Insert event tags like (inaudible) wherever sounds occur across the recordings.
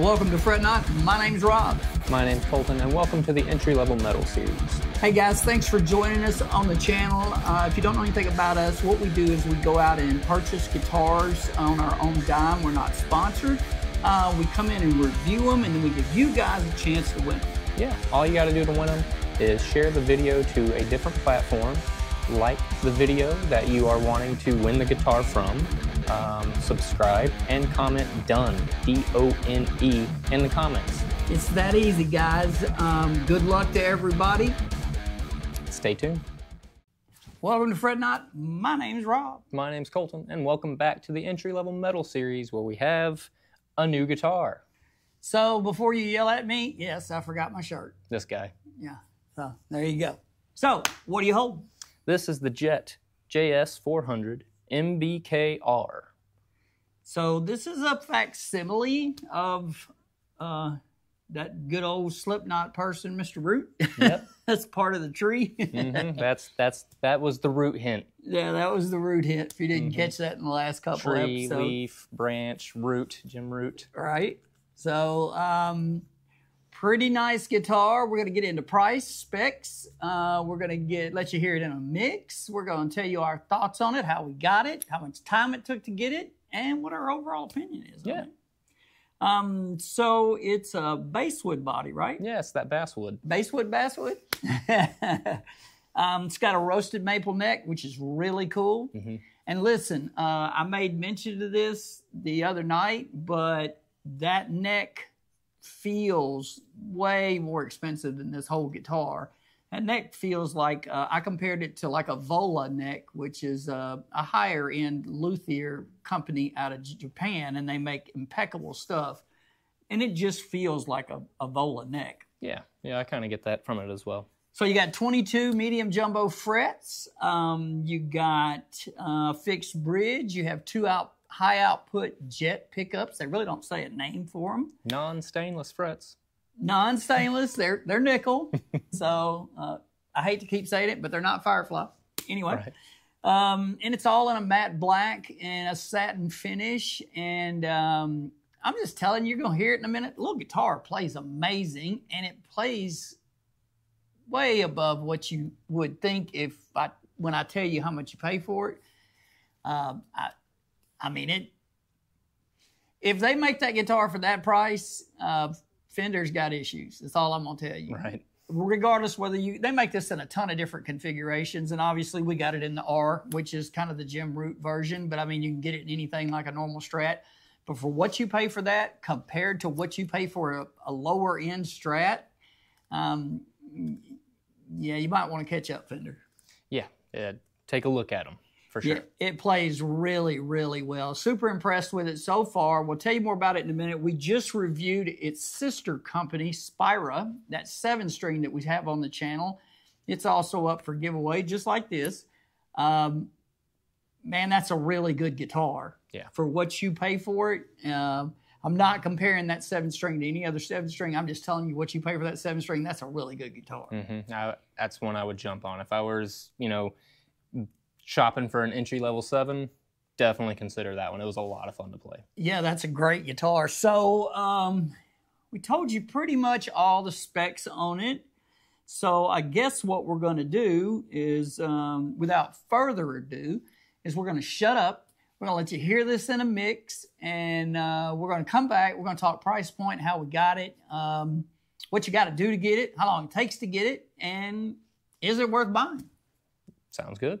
Welcome to Fret Not. My name's Rob. My name's Colton, and welcome to the entry level metal series. Hey guys, thanks for joining us on the channel. Uh, if you don't know anything about us, what we do is we go out and purchase guitars on our own dime. We're not sponsored. Uh, we come in and review them, and then we give you guys a chance to win them. Yeah, all you got to do to win them is share the video to a different platform, like the video that you are wanting to win the guitar from, um, subscribe, and comment done, D O N E, in the comments. It's that easy, guys. Um, good luck to everybody. Stay tuned. Welcome to Fret Not. My name's Rob. My name's Colton, and welcome back to the entry level metal series where we have a new guitar. So before you yell at me, yes, I forgot my shirt. This guy. Yeah. So there you go. So what do you hold? This is the Jet JS400 MBKR. So this is a facsimile of uh, that good old Slipknot person, Mr. Root. Yep. (laughs) That's part of the tree. Mhm, (laughs) That's that's that was the root hint. yeah, that was the root hint. If you didn't catch that in the last couple Mm-hmm. Tree, episodes, leaf, branch, root, Jim Root. right? So, um, pretty nice guitar. We're gonna get into price specs. Uh, we're gonna get let you hear it in a mix. We're gonna tell you our thoughts on it, how we got it, how much time it took to get it, and what our overall opinion is. on Yeah. it. Um, so it's a basswood body, right? Yes, that basswood. Basswood, basswood. (laughs) um, it's got a roasted maple neck, which is really cool. And listen, uh, I made mention of this the other night, but that neck feels way more expensive than this whole guitar. That neck feels like uh, I compared it to like a Vola neck, which is uh, a higher end luthier company out of Japan, and they make impeccable stuff. And it just feels like a, a Vola neck. Yeah, yeah, I kind of get that from it as well. So you got 22 medium jumbo frets. Um, you got uh, fixed bridge. You have two out high output jet pickups. They really don't say a name for them. Non-stainless frets. Non stainless. (laughs) They're they're nickel. so uh, I hate to keep saying it, but they're not Firefly. Anyway. Right. Um, and it's all in a matte black and a satin finish. And um, I'm just telling you, you're going to hear it in a minute. The little guitar plays amazing, and it plays way above what you would think if I when I tell you how much you pay for it. Um, I, I mean it. If they make that guitar for that price, uh, Fender's got issues. That's all I'm gonna tell you Right. regardless whether you they make this in a ton of different configurations and obviously we got it in the r which is kind of the jim root version but i mean you can get it in anything like a normal strat but for what you pay for that compared to what you pay for a, a lower end strat um, yeah you might want to catch up fender Yeah, yeah. Take a look at them for sure. yeah, it plays really, really well. Super impressed with it so far. We'll tell you more about it in a minute. We just reviewed its sister company, Spira, that seven string that we have on the channel. It's also up for giveaway, just like this. Um, man, that's a really good guitar. Yeah. For what you pay for it. Um, I'm not comparing that seven string to any other seven string. I'm just telling you what you pay for that seven string. That's a really good guitar. Mm-hmm. I, that's one I would jump on if I was, you know, shopping for an entry level seven. Definitely consider that one. It was a lot of fun to play. Yeah, that's a great guitar. So, um, we told you pretty much all the specs on it. So, I guess what we're going to do is, um, without further ado, is we're going to shut up. We're going to let you hear this in a mix, and uh, we're going to come back. We're going to talk price point, how we got it, um, what you got to do to get it, how long it takes to get it, and is it worth buying? Sounds good.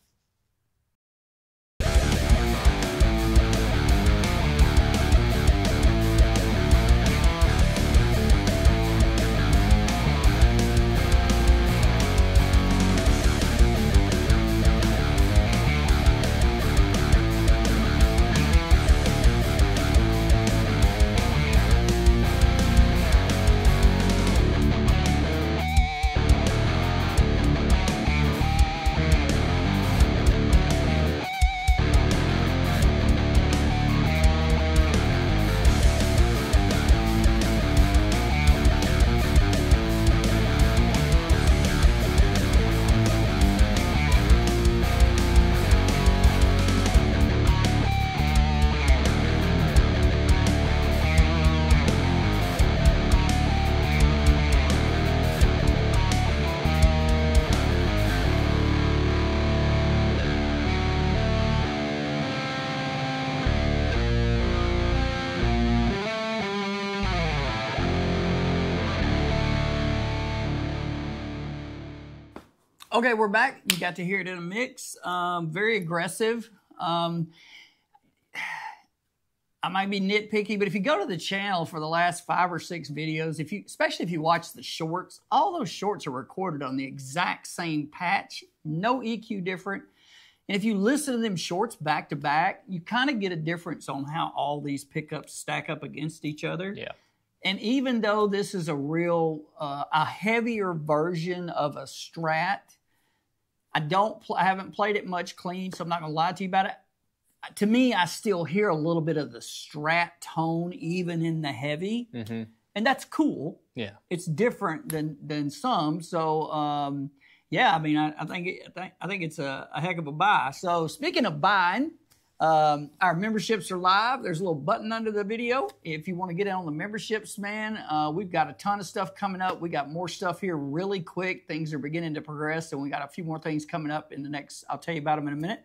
Okay, we're back. You got to hear it in a mix. Um, very aggressive. Um, I might be nitpicky, but if you go to the channel for the last five or six videos, if you, especially if you watch the shorts, all those shorts are recorded on the exact same patch, no EQ different. And if you listen to them shorts back to back, you kind of get a difference on how all these pickups stack up against each other. Yeah. And even though this is a real, uh, a heavier version of a Strat, I don't, pl- I haven't played it much clean, so I'm not gonna lie to you about it. To me, I still hear a little bit of the Strat tone, even in the heavy, Mm-hmm. and that's cool. Yeah. It's different than than some. So, um, yeah, I mean, I, I think it, I think I think it's a, a heck of a buy. So, speaking of buying, um, our memberships are live. There's a little button under the video. If you want to get in on the memberships, man, uh, we've got a ton of stuff coming up. We got more stuff here really quick. Things are beginning to progress, and we got a few more things coming up in the next. I'll tell you about them in a minute.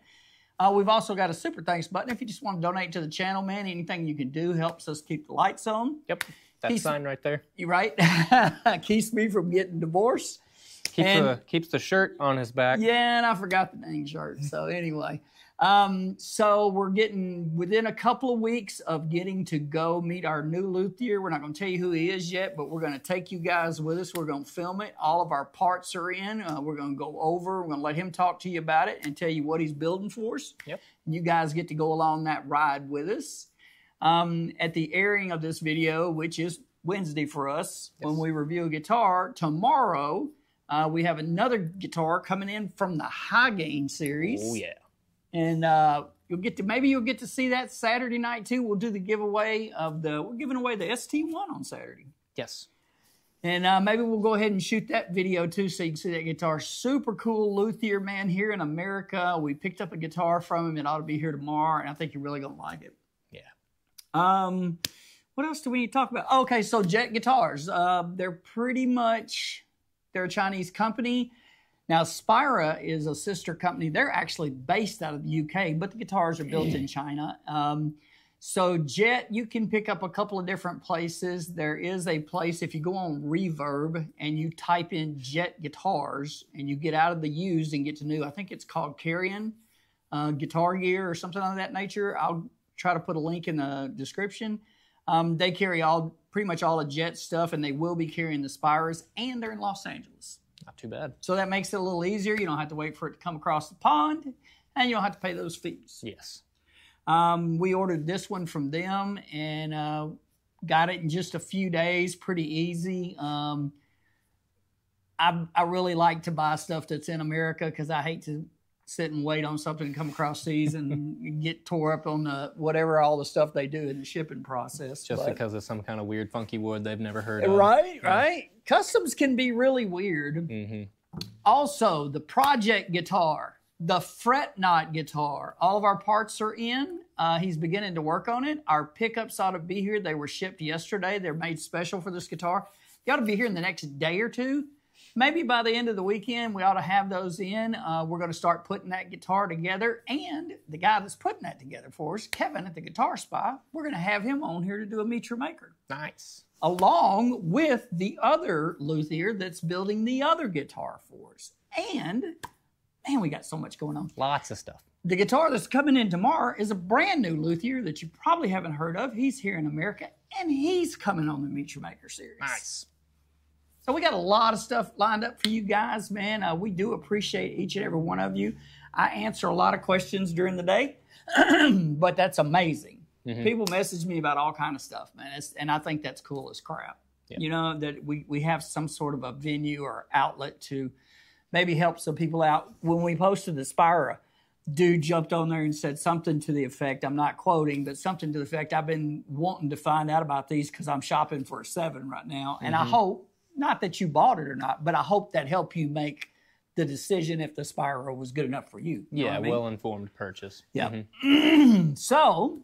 Uh, we've also got a super thanks button. If you just want to donate to the channel, man, anything you can do helps us keep the lights on. Yep. That He's- sign right there You right? (laughs) Keeps me from getting divorced. keeps And- the keeps the shirt on his back. Yeah, and I forgot the dang shirt. So anyway, um, so we're getting within a couple of weeks of getting to go meet our new luthier. We're not going to tell you who he is yet, but we're going to take you guys with us. We're going to film it. All of our parts are in. Uh, we're going to go over. We're going to let him talk to you about it and tell you what he's building for us. Yep. You guys get to go along that ride with us. Um, at the airing of this video, which is Wednesday for us, when we review a guitar, tomorrow uh, we have another guitar coming in from the High Gain series. Oh yeah. And uh, you'll get to maybe you'll get to see that Saturday night too. We'll do the giveaway of the we're giving away the ST1 on Saturday. Yes. And uh, maybe we'll go ahead and shoot that video too so you can see that guitar. Super cool luthier man here in America. We picked up a guitar from him. It ought to be here tomorrow, and I think you're really gonna like it. Yeah. Um, what else do we need to talk about? Okay, so Jet Guitars. Uh, they're pretty much they're a Chinese company. Now Spira is a sister company. They're actually based out of the UK, but the guitars are built in China. Um, so Jet, you can pick up a couple of different places. There is a place if you go on Reverb and you type in Jet Guitars and you get out of the used and get to new. I think it's called Carrion uh, Guitar Gear or something of that nature. I'll try to put a link in the description. Um, they carry all pretty much all the Jet stuff, and they will be carrying the Spiras, and they're in Los Angeles. Not too bad. So that makes it a little easier. You don't have to wait for it to come across the pond, and you don't have to pay those fees. Yes. Um, we ordered this one from them and uh, got it in just a few days, pretty easy. Um, I, I really like to buy stuff that's in America because I hate to sit and wait on something to come across seas and (laughs) get tore up on the whatever all the stuff they do in the shipping process. Just But- because of some kind of weird funky wood they've never heard of. Right, right. Customs can be really weird. hmm Also, the project guitar, the Fret Not guitar, all of our parts are in. Uh, he's beginning to work on it. Our pickups ought to be here. They were shipped yesterday. They're made special for this guitar. They ought to be here in the next day or two. Maybe by the end of the weekend, we ought to have those in. Uh, we're going to start putting that guitar together. And the guy that's putting that together for us, Kevin at the Guitar Spy, we're going to have him on here to do a Meet Your Maker Nice. along with the other luthier that's building the other guitar for us. And man, we got so much going on. Lots of stuff. The guitar that's coming in tomorrow is a brand new luthier that you probably haven't heard of. He's here in America and he's coming on the Meet Your Maker series. Nice. So we got a lot of stuff lined up for you guys, man. Uh, we do appreciate each and every one of you. I answer a lot of questions during the day, (clears throat) but that's amazing. People message me about all kind of stuff, man, it's, and I think that's cool as crap. Yeah. You know that we we have some sort of a venue or outlet to maybe help some people out. When we posted the Spira, dude jumped on there and said something to the effect I'm not quoting, but something to the effect I've been wanting to find out about these because I'm shopping for a seven right now, and I hope not that you bought it or not, but I hope that helped you make the decision if the Spira was good enough for you. You Yeah, I mean? well informed purchase. Yeah. Mhm. (clears throat) So,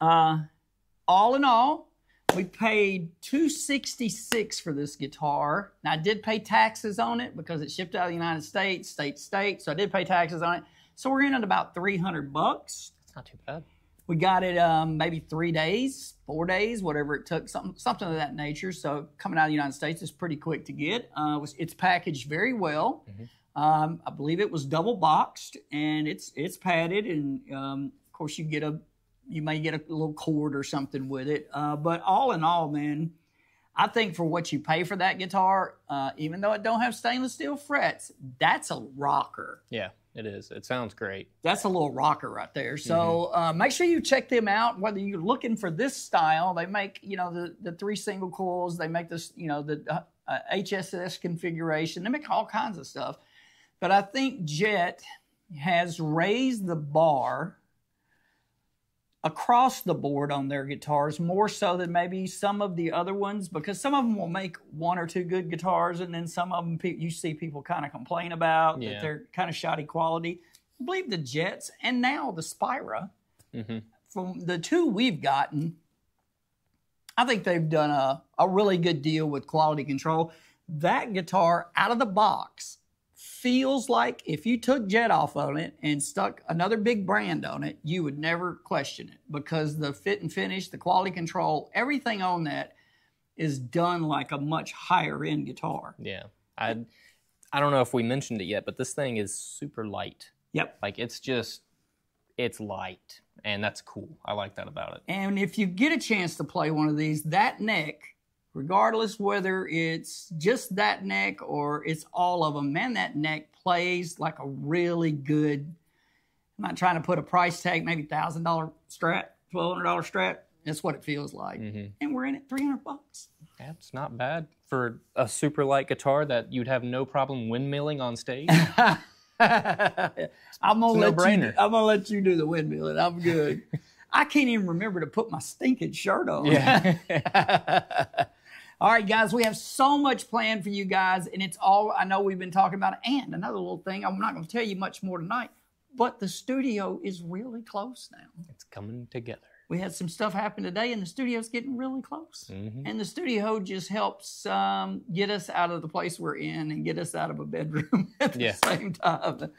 uh, all in all, we paid two sixty six for this guitar. Now I did pay taxes on it because it shipped out of the United States, state state. So I did pay taxes on it. So we're in at about three hundred bucks. That's not too bad. We got it um, maybe three days, four days, whatever it took, something something of that nature. So coming out of the United States is pretty quick to get. Uh, it was- it's packaged very well. Um, I believe it was double boxed and it's it's padded, and um, of course you get a you may get a little cord or something with it. Uh, but all in all, man, I think for what you pay for that guitar, uh, even though it don't have stainless steel frets, that's a rocker. Yeah, it is. It sounds great. That's a little rocker right there. So uh, make sure you check them out. Whether you're looking for this style, they make you know the the three single coils. They make this you know the uh, HSS configuration. They make all kinds of stuff. But I think Jet has raised the bar across the board on their guitars more so than maybe some of the other ones because some of them will make one or two good guitars and then some of them you see people kind of complain about Yeah. that they're kind of shoddy quality. I believe the Jets and now the Spira Mhm. from the two we've gotten, I think they've done a, a really good deal with quality control. That guitar out of the box feels like if you took Jet off on it and stuck another big brand on it, you would never question it because the fit and finish, the quality control, everything on that is done like a much higher end guitar. Yeah. I I don't know if we mentioned it yet, but this thing is super light. Yep. Like it's just it's light and that's cool. I like that about it. And if you get a chance to play one of these, that neck, regardless whether it's just that neck or it's all of them, man, that neck plays like a really good. I'm not trying to put a price tag, maybe thousand dollar Strat, twelve hundred dollar Strat. That's what it feels like, Mhm. and we're in it three hundred bucks. That's not bad for a super light guitar that you'd have no problem windmilling on stage. (laughs) (laughs) I'm gonna let you. no-brainer. I'm gonna let you do the windmilling. I'm good. (laughs) I can't even remember to put my stinking shirt on. yeah. All right, guys, we have so much planned for you guys, and it's all I know we've been talking about. And another little thing, I'm not going to tell you much more tonight, but the studio is really close now. it's coming together. We had some stuff happen today, and the studio's getting really close. Mhm. And the studio just helps um, get us out of the place we're in and get us out of a bedroom (laughs) at the Yeah. same time.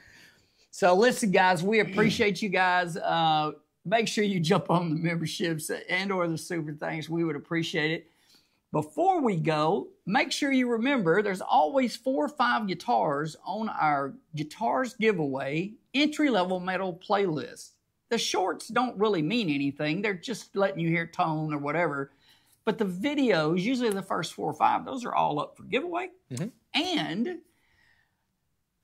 So, listen, guys, we appreciate you guys. Uh, make sure you jump on the memberships and or the super thanks. We would appreciate it. Before we go, make sure you remember there's always four or five guitars on our guitars giveaway entry level metal playlist. The shorts don't really mean anything, they're just letting you hear tone or whatever. But the videos, usually the first four or five, those are all up for giveaway. Mhm. And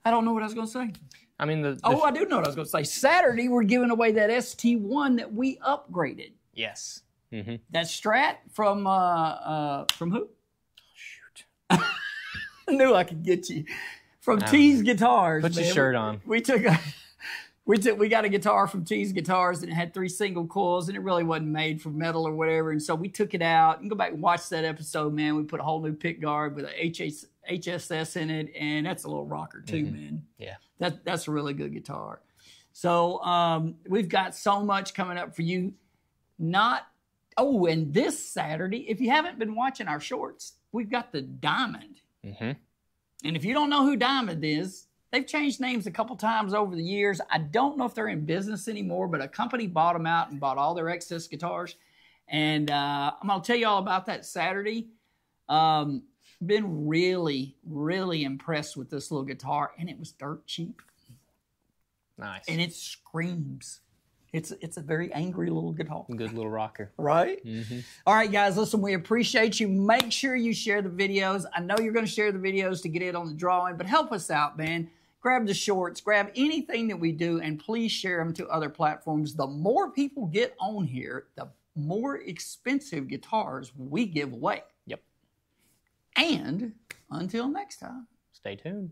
I don't know what I was going to say. I mean the, the Oh, I do know what I was going to say. Saturday, we're giving away that ST1 that we upgraded. yes. Hmm That Strat from uh, uh, from who? Shoot. (laughs) I knew I could get you from Ah. T's Guitars. Put your shirt on. We took a (laughs) we took we got a guitar from T's Guitars and it had three single coils and it really wasn't made for metal or whatever. And so we took it out and go back and watch that episode, man. We put a whole new pick guard with a HS, HSS in it, and that's a little rocker too, man. Yeah. That that's a really good guitar. So um, we've got so much coming up for you. Not oh, and this Saturday, if you haven't been watching our shorts, we've got the Diamond. hmm And if you don't know who Diamond is, they've changed names a couple times over the years. I don't know if they're in business anymore, but a company bought them out and bought all their excess guitars. And uh, I'm going to tell you all about that Saturday. Um, been really, really impressed with this little guitar, and it was dirt cheap, Nice. and it screams. It's it's a very angry little guitar. Good little rocker. Right? hmm All right, guys, listen, we appreciate you. Make sure you share the videos. I know you're going to share the videos to get it on the drawing, but help us out, man. Grab the shorts, grab anything that we do, and please share them to other platforms. The more people get on here, the more expensive guitars we give away. Yep. And until next time. Stay tuned.